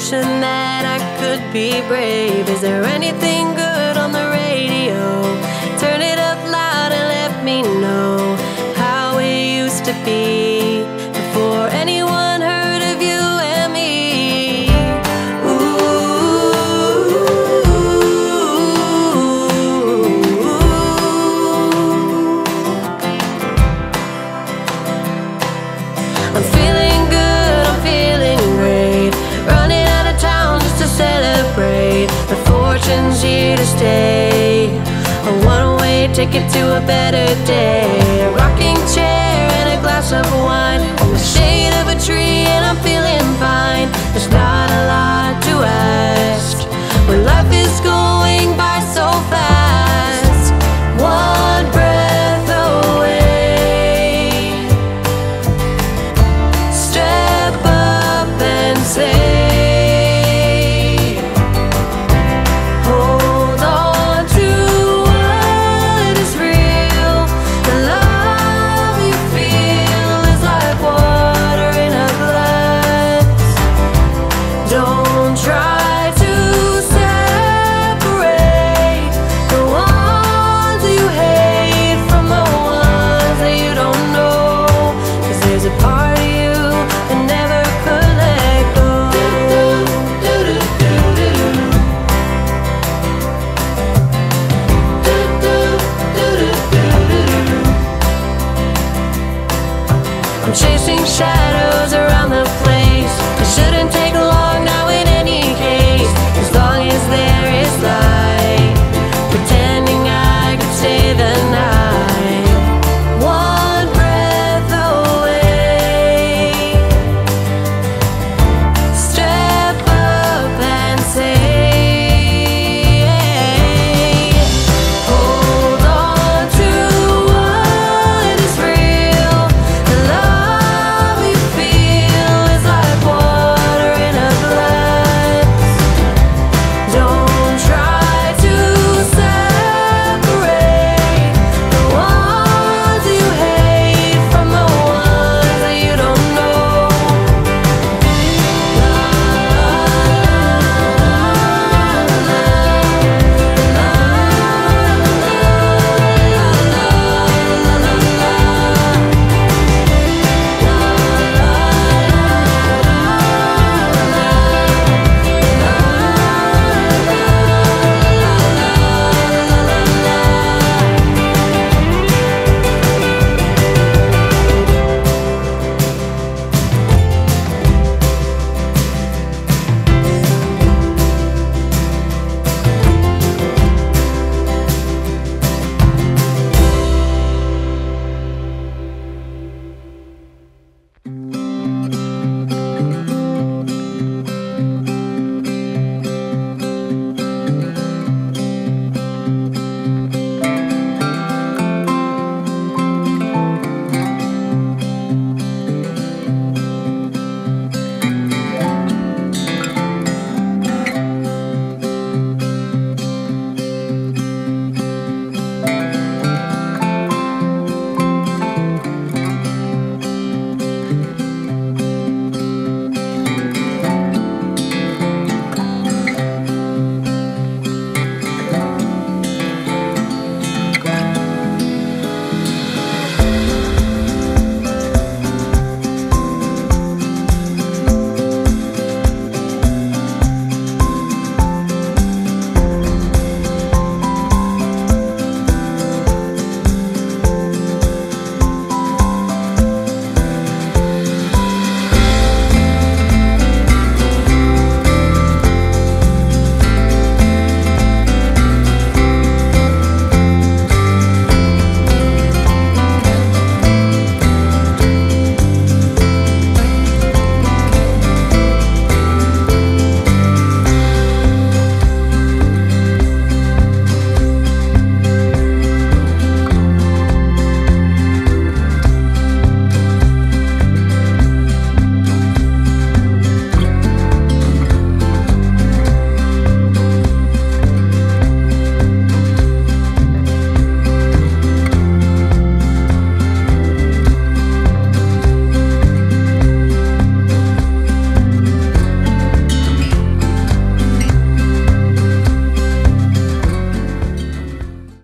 wishing that I could be brave. Is there anything good stay. A one way ticket to a better day. A rocking chair and a glass of wine. Chasing shadows around the place. It shouldn't take